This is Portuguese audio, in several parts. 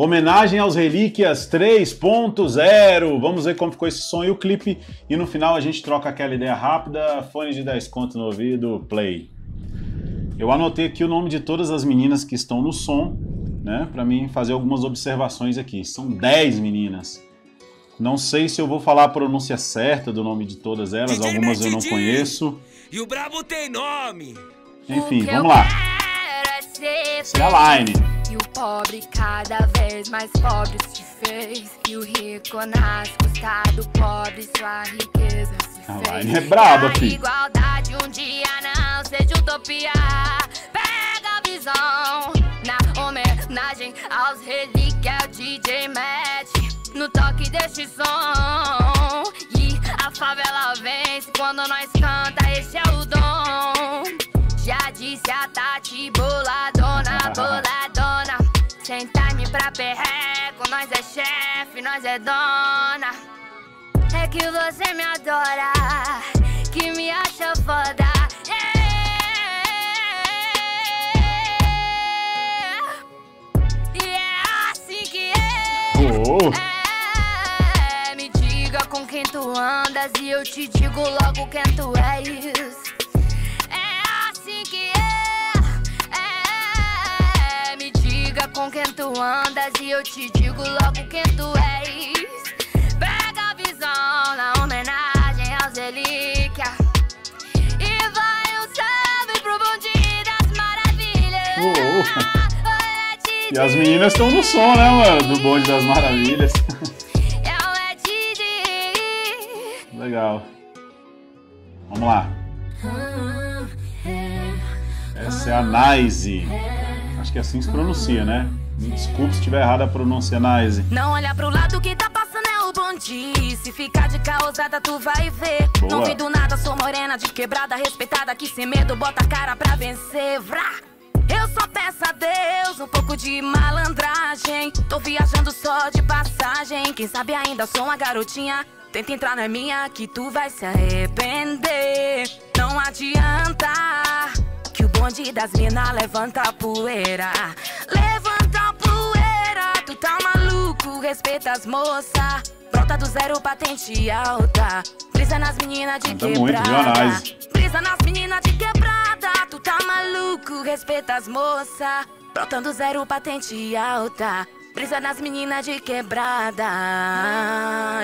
Homenagem aos Relíquias 3.0. Vamos ver como ficou esse som e o clipe. E no final a gente troca aquela ideia rápida. Fone de 10 conto no ouvido, play. Eu anotei aqui o nome de todas as meninas que estão no som, né? Para mim fazer algumas observações aqui. São 10 meninas. Não sei se eu vou falar a pronúncia certa do nome de todas elas, DJ algumas eu não conheço. E o brabo tem nome. Enfim, vamos lá. É a line. E o pobre cada vez mais pobre se fez. E o rico nasce custado pobre, sua riqueza se fez. A line é braba, filho. igualdade um dia não seja utopia. Pega a visão na homenagem aos relíquias DJ Match. No toque deste som. E a favela vence quando nós canta, esse é o dom. Já disse a Tati, boladona, boladona. Sem time pra perreco, nós é chefe, nós é dona. É que você me adora, que me acha foda. E é assim que Oh. é. Me diga com quem tu andas e eu te digo logo quem tu és. Com quem tu andas e eu te digo logo quem tu és. Pega a visão na homenagem aos relíquias. E vai um salve pro bonde das maravilhas. Oh. Olha, E as meninas estão no som, né, mano? Do Bonde das Maravilhas. É. Legal. Vamos lá. Essa é a Nice. Acho que assim se pronuncia, né? Me desculpe se estiver errada a pronúncia, Nice. Não olha pro lado que tá passando é o bonde. Se ficar de causada, tu vai ver. Boa. Não vi do nada, sou morena de quebrada, respeitada que sem medo bota a cara pra vencer. Vrá! Eu só peço a Deus um pouco de malandragem. Tô viajando só de passagem. Quem sabe ainda sou uma garotinha. Tenta entrar na minha que tu vai se arrepender. Não adianta que o bonde das mina levanta a poeira. Levanta a poeira, tu tá maluco, respeita as moças. Brota do zero, patente alta. Brisa nas meninas de Canta quebrada. Brisa nas meninas de quebrada, tu tá maluco, respeita as moças. Brotando zero, patente alta. Brisa nas meninas de quebrada.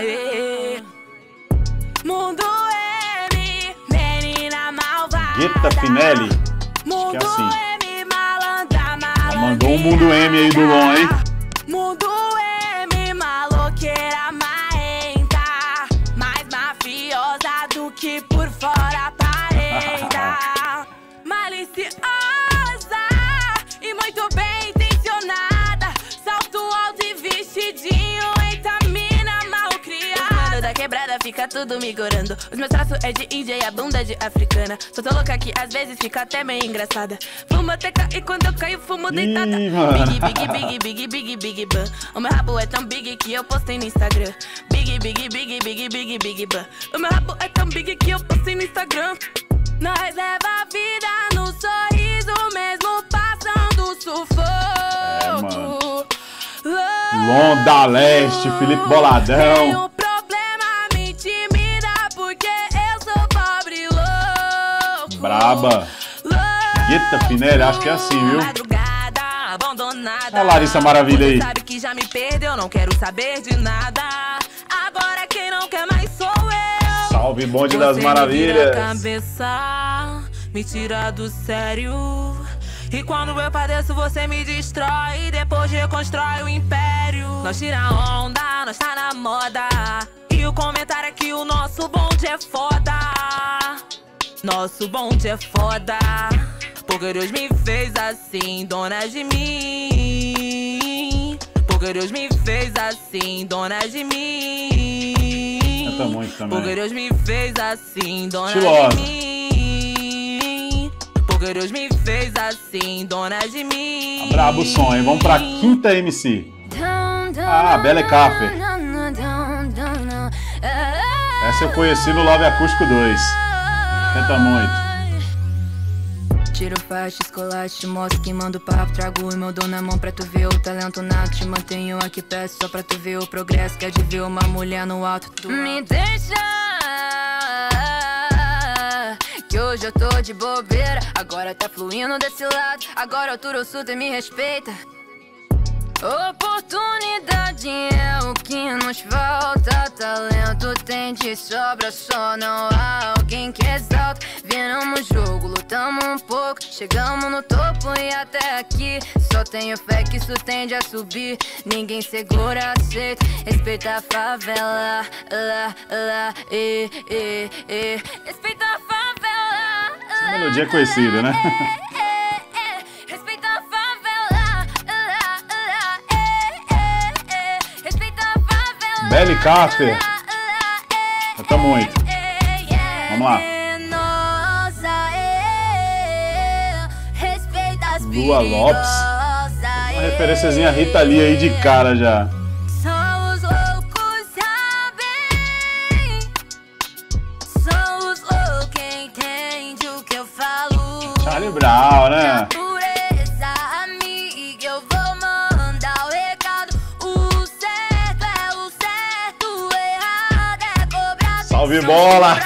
Yeah. Mundo M, menina malvada. Guetta Finelli. Que é assim. Mandou um mundo M aí do Lon, hein? Fica tudo me gorando. Os meus traços é de índia e a bunda é de africana. Sou tão louca que às vezes fica até meio engraçada. Fumo teca e quando eu caio, fumo deitada. Ih. Big, big, big, big, big, big, bang. O meu rabo é tão big que eu postei no Instagram. Big, big, big, big, big, big, bang. O meu rabo é tão big que eu postei no Instagram. Nós leva a vida no sorriso, mesmo passando sufoco. Lon da Leste, Felipe Boladão. Braba. Louco. Guetta Finelli, acho que é assim, viu? Olha a Larissa Maravilha aí. Sabe que já me perdeu, não quero saber de nada. Agora quem não quer mais sou eu. Salve, Bonde das Maravilhas. cabeça, me tira do sério. E quando eu padeço, você me destrói. Depois reconstrói o império. Nós tira onda, nós tá na moda. E o comentário é que o nosso bonde é foda. Nosso bonde é foda. Porque Deus me fez assim, dona de mim. Porque Deus me fez assim, dona de mim. Canta muito também. Porque Deus me fez assim, dona Estilosa. de mim. Porque Deus me fez assim, dona de mim. Brabo o som, hein? Vamos pra quinta MC. Ah, Belle Café. Essa eu conheci no Love Acústico 2. Canta muito. tiro faixa, escolaste, mostro que mando papo, trago o meu dom na mão pra tu ver o talento nato. Te mantenho aqui perto só pra tu ver o progresso. Quer de ver uma mulher no alto do Me deixa que hoje eu tô de bobeira. Agora tá fluindo desse lado. Agora altura o sul me respeita. Oportunidade é o que nos falta. Talento tem de sobra, só não há alguém que exalta. Viramos jogo, lutamos um pouco. Chegamos no topo e até aqui. Só tenho fé que isso tende a subir. Ninguém segura, aceita. Respeita a favela, lá, lá, e, e, e. Respeita a favela. Essa melodia é conhecida, né? Belly Carter. Canta muito. Vamos lá. Lua Lopes. Uma referênciazinha Rita Lee aí de cara já. Charlie Brown, né? Salve bola!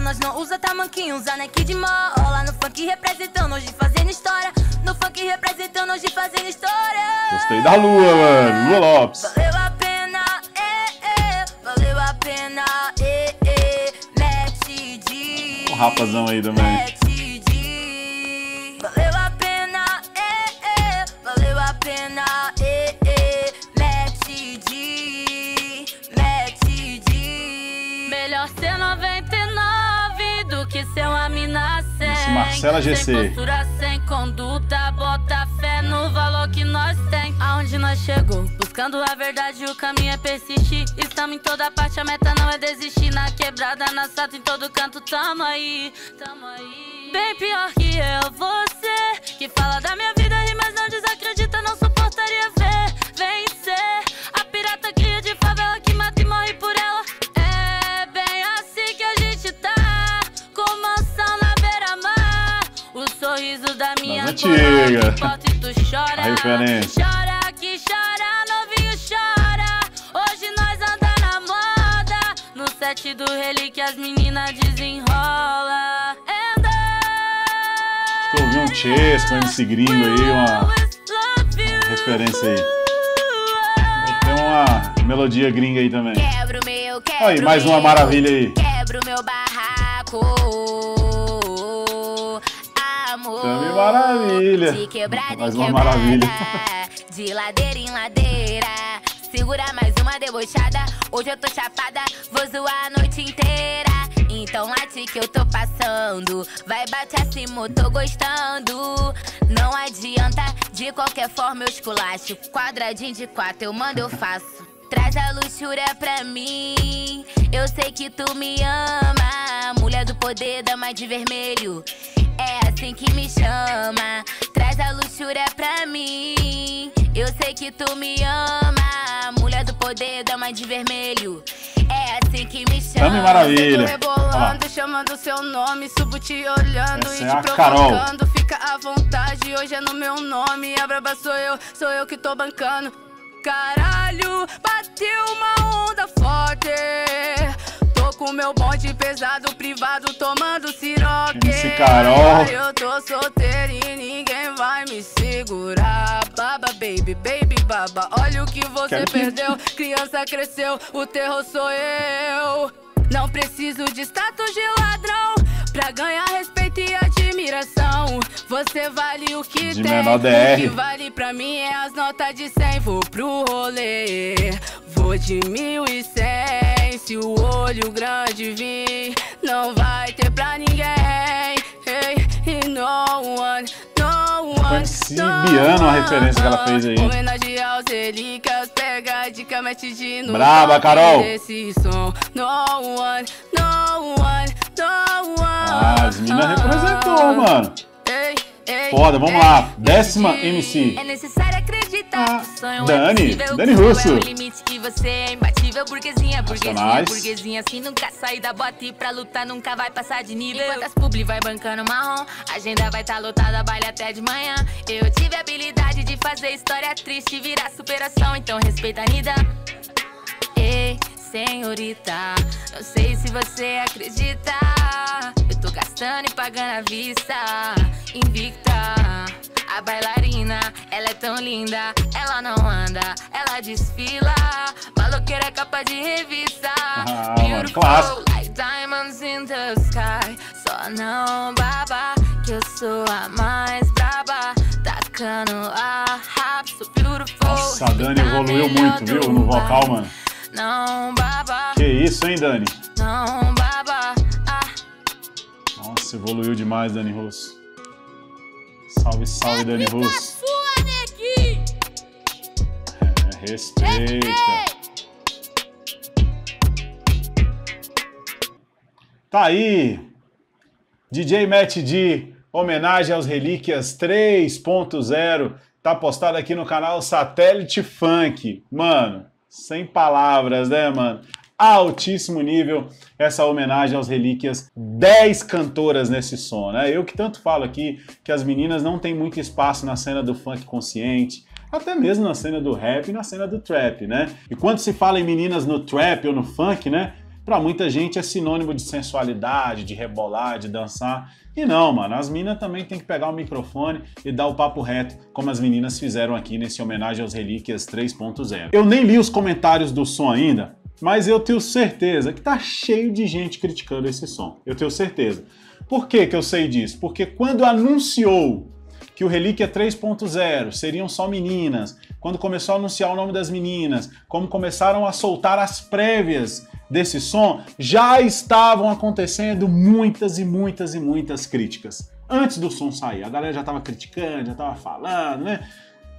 Nós não usa tamanquinho, usa de mola. No funk representando hoje fazendo história. No funk representando hoje fazendo história. Gostei da lua, mano. Lua Lopes. Valeu a pena, é, é. Valeu a pena, é, é. Mete de. O rapazão aí também. Marcela GC. Sem postura, sem conduta, bota fé no valor que nós tem. Aonde nós chegou, buscando a verdade, o caminho é persistir. Estamos em toda parte, a meta não é desistir. Na quebrada, na sata, em todo canto, tamo aí, tamo aí. Bem pior que eu, você, que fala da minha vida chora. A referência. Chora que chora, novinho chora. Hoje nós anda na moda. No set do relíquia as meninas desenrola. And I Eu vi um Chesco, um MC gringo aí, uma you. referência aí. Tem uma melodia gringa aí também. Quebro Aí, mais uma maravilha aí. Quebro meu barraco. Maravilha. De quebrada Mais em uma quebrada. maravilha. De ladeira em ladeira. Segura mais uma debochada. Hoje eu tô chapada, vou zoar a noite inteira. Então late que eu tô passando. Vai bater acima, eu tô gostando. Não adianta, de qualquer forma eu esculacho. Quadradinho de quatro, eu mando, eu faço. Traz a luxúria pra mim. Eu sei que tu me ama. Mulher do poder, dama de vermelho. É assim que me chama. Traz a luxúria pra mim. Eu sei que tu me ama. Mulher do poder, dama de vermelho. É assim que me chama. Tamo maravilha. Rebolando, chamando seu nome, subo te olhando Essa e é te provocando. Fica à vontade, hoje é no meu nome. A braba sou eu, sou eu que tô bancando. Caralho, bateu uma onda forte. Com meu bonde pesado, privado, tomando siroque. MC Carol. Eu tô solteiro e ninguém vai me segurar. Baba, baby, baby, baba. Olha o que você que- perdeu. Criança cresceu, o terror sou eu. Não preciso de status de ladrão pra ganhar respeito e admiração. Você vale o que De tem. O que vale pra mim é as notas de 100. Vou pro rolê, vou de mil e cem. Se o olho grande vir, não vai ter pra ninguém. Hey, e no one, no one. MC no Biano, a referência que ela fez aí. Homenagem aos relíquias, pega a dica, mete de no Braba, Carol. Desse som. No one, no one, no one. Ah, as meninas representou, mano. Foda, vamos lá. Décima MC. É necessário acreditar Sonho Dani, é possível, Dani qual Russo. É o limite que você é imbatível, burguesinha, burguesinha, Racionais. burguesinha. Se nunca sair da bota e pra lutar, nunca vai passar de nível. Enquanto as publi vai bancando marrom, a agenda vai tá lotada, baile até de manhã. Eu tive a habilidade de fazer história triste virar superação, então respeita a Nida. Ei, senhorita, não sei se você acredita. Eu tô gastando e pagando à vista, invicta. A bailarina, ela é tão linda, ela não anda, ela desfila. Maloqueira é capa de revista. Ah, Beautiful clássico. like diamonds in the sky. Só não baba, que eu sou a mais braba. Tacando a rap, so beautiful. Nossa, a Dani Tá evoluiu muito, viu, no vocal, mano. Não baba, Que isso, hein, Dani? não baba. Ah, Nossa, evoluiu demais, Dani Russo. Salve, salve, Dani Russo. É, respeita. Tá aí. DJ Matt D, homenagem aos Relíquias 3.0. Tá postado aqui no canal Satélite Funk. Mano, sem palavras, né, mano? Altíssimo nível essa homenagem aos Relíquias. 10 cantoras nesse som, né? Eu que tanto falo aqui que as meninas não têm muito espaço na cena do funk consciente, até mesmo na cena do rap e na cena do trap, né? E quando se fala em meninas no trap ou no funk, né? Pra muita gente é sinônimo de sensualidade, de rebolar, de dançar. E não, mano, as meninas também tem que pegar o microfone e dar o papo reto, como as meninas fizeram aqui nesse homenagem aos Relíquias 3.0. Eu nem li os comentários do som ainda, mas eu tenho certeza que tá cheio de gente criticando esse som. Eu tenho certeza. Por que, que eu sei disso? Porque quando anunciou que o Relíquia 3.0 seriam só meninas, quando começou a anunciar o nome das meninas, como começaram a soltar as prévias desse som, já estavam acontecendo muitas e muitas e muitas críticas. Antes do som sair, a galera já estava criticando, já estava falando, né?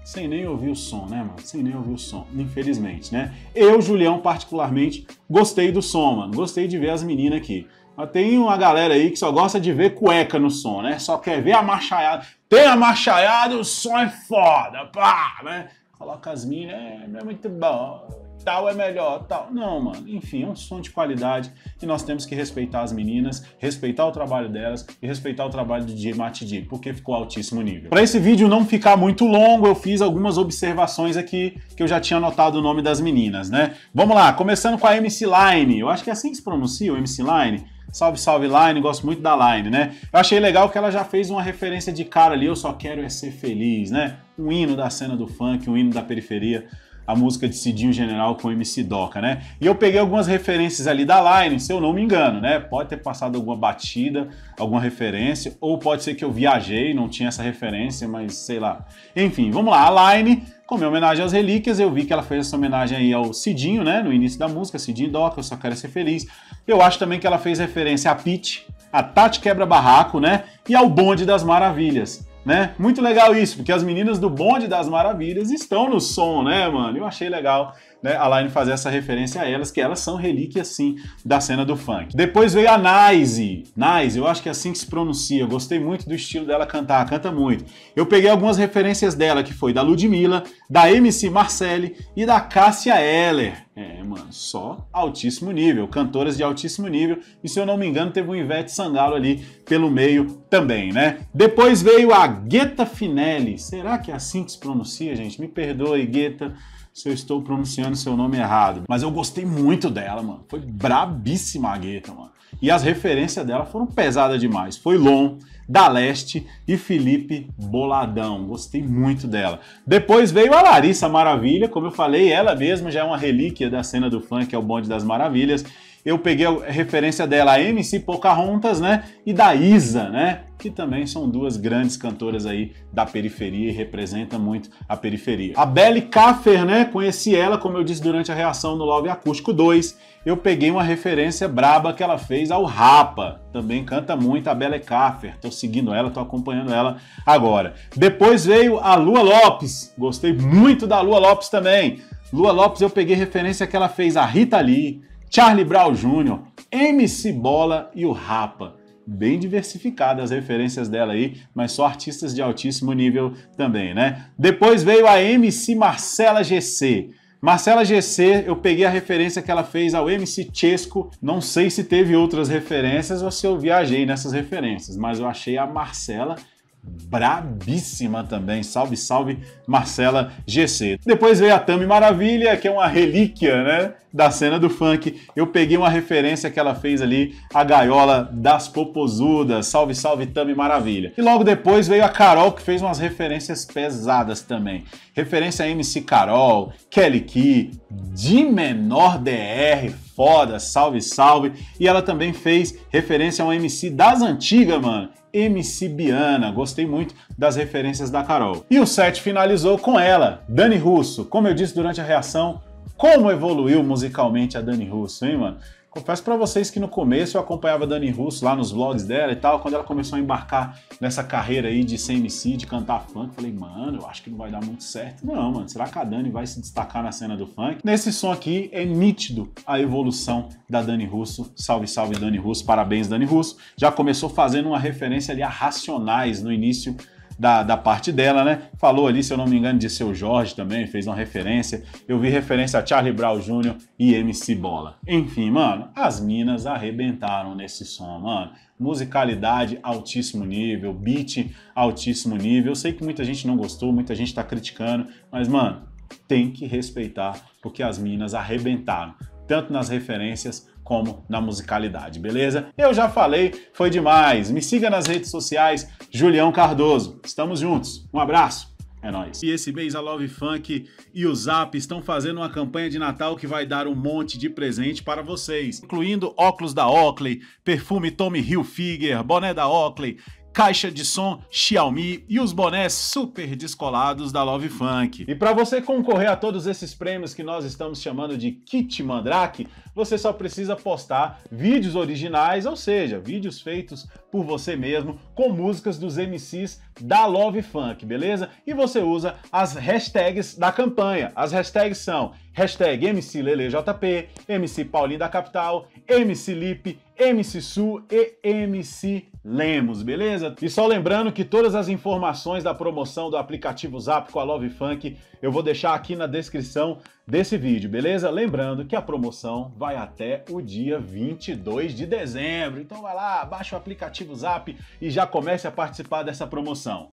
Sem nem ouvir o som, né, mano? Sem nem ouvir o som, infelizmente, né? Eu, Julião, particularmente, gostei do som, mano. Gostei de ver as meninas aqui. Mas tem uma galera aí que só gosta de ver cueca no som, né? Só quer ver a marchaiada. Tem a marchaiada, o som é foda, pá, né? Coloca as minas, é, não é muito bom, tal é melhor, tal. Não, mano, enfim, é um som de qualidade e nós temos que respeitar as meninas, respeitar o trabalho delas e respeitar o trabalho do DJ D, porque ficou altíssimo nível. Para esse vídeo não ficar muito longo, eu fiz algumas observações aqui que eu já tinha anotado o nome das meninas, né? Vamos lá, começando com a MC Line. Eu acho que é assim que se pronuncia o MC Line. Salve, salve Line, gosto muito da Line, né? Eu achei legal que ela já fez uma referência de cara ali, eu só quero é ser feliz, né? Um hino da cena do funk, um hino da periferia, a música de Cidinho General com MC Doca, né? E eu peguei algumas referências ali da Line, se eu não me engano, né? Pode ter passado alguma batida, alguma referência, ou pode ser que eu viajei, não tinha essa referência, mas sei lá. Enfim, vamos lá, a Line, como homenagem às relíquias, eu vi que ela fez essa homenagem aí ao Cidinho, né? No início da música, Cidinho Doca, eu só quero ser feliz. Eu acho também que ela fez referência a Pete, a Tati Quebra Barraco, né? E ao Bonde das Maravilhas. Né? Muito legal isso, porque as meninas do Bonde das Maravilhas estão no som, né, mano? Eu achei legal né, a Line fazer essa referência a elas, que elas são relíquias, sim, da cena do funk. Depois veio a Nice. Nice, eu acho que é assim que se pronuncia. Eu gostei muito do estilo dela cantar, canta muito. Eu peguei algumas referências dela, que foi da Ludmilla, da MC Marcelli e da Cássia Eller. É, mano, só altíssimo nível, cantoras de altíssimo nível. E se eu não me engano, teve um Ivete Sangalo ali pelo meio também, né? Depois veio a Guetta Finelli. Será que é assim que se pronuncia, gente? Me perdoe, Guetta se eu estou pronunciando seu nome errado. Mas eu gostei muito dela, mano. Foi brabíssima a Guetta, mano. E as referências dela foram pesadas demais. Foi Lon, da Leste e Felipe Boladão. Gostei muito dela. Depois veio a Larissa Maravilha, como eu falei, ela mesma já é uma relíquia da cena do funk, é o bonde das maravilhas. Eu peguei a referência dela, a MC Pocahontas, né? E da Isa, né? Que também são duas grandes cantoras aí da periferia e representam muito a periferia. A Belly Kaffer, né? Conheci ela, como eu disse durante a reação no Love Acústico 2. Eu peguei uma referência braba que ela fez ao Rapa. Também canta muito a Belly Kaffer. Tô seguindo ela, tô acompanhando ela agora. Depois veio a Lua Lopes. Gostei muito da Lua Lopes também. Lua Lopes eu peguei referência que ela fez a Rita Lee, Charlie Brown Jr., MC Bola e o Rapa. bem diversificada as referências dela aí, mas só artistas de altíssimo nível também, né? Depois veio a MC Marcela GC. Marcela GC, eu peguei a referência que ela fez ao MC Chesco. Não sei se teve outras referências ou se eu viajei nessas referências, mas eu achei a Marcela brabíssima também. Salve, salve, Marcela GC. Depois veio a Tami Maravilha, que é uma relíquia, né, da cena do funk. Eu peguei uma referência que ela fez ali, a gaiola das popozudas. Salve, salve, Tami Maravilha. E logo depois veio a Carol, que fez umas referências pesadas também. Referência a MC Carol, Kelly Key, de menor DR, foda, salve, salve. E ela também fez referência a um MC das antigas, mano. MC Biana. Gostei muito das referências da Carol. E o set finalizou com ela, Dani Russo. Como eu disse durante a reação, como evoluiu musicalmente a Dani Russo, hein, mano? Confesso para vocês que no começo eu acompanhava a Dani Russo lá nos vlogs dela e tal, quando ela começou a embarcar nessa carreira aí de CMC, de cantar funk, falei, mano, eu acho que não vai dar muito certo. Não, mano, será que a Dani vai se destacar na cena do funk? Nesse som aqui é nítido a evolução da Dani Russo. Salve, salve Dani Russo, parabéns Dani Russo. Já começou fazendo uma referência ali a Racionais no início da, da parte dela, né? Falou ali, se eu não me engano, de seu Jorge também, fez uma referência. Eu vi referência a Charlie Brown Jr. e MC Bola. Enfim, mano, as minas arrebentaram nesse som, mano. Musicalidade altíssimo nível, beat altíssimo nível. Eu sei que muita gente não gostou, muita gente tá criticando, mas, mano, tem que respeitar, porque as minas arrebentaram, tanto nas referências como na musicalidade, beleza? Eu já falei, foi demais. Me siga nas redes sociais, Julião Cardoso. Estamos juntos. Um abraço. É nóis. E esse mês a Love Funk e o Zap estão fazendo uma campanha de Natal que vai dar um monte de presente para vocês, incluindo óculos da Oakley, perfume Tommy Hilfiger, boné da Oakley, caixa de som Xiaomi e os bonés super descolados da Love Funk. E para você concorrer a todos esses prêmios que nós estamos chamando de Kit Mandrake, você só precisa postar vídeos originais, ou seja, vídeos feitos por você mesmo com músicas dos MCs da Love Funk, beleza? E você usa as hashtags da campanha. As hashtags são hashtag MCLeleJP, MC Paulinho da Capital, MC Lipe, MC Sul e MC Lemos, beleza? E só lembrando que todas as informações da promoção do aplicativo Zap com a Love Funk eu vou deixar aqui na descrição desse vídeo, beleza? Lembrando que a promoção vai até o dia 22 de dezembro. Então vai lá, baixa o aplicativo Zap e já comece a participar dessa promoção.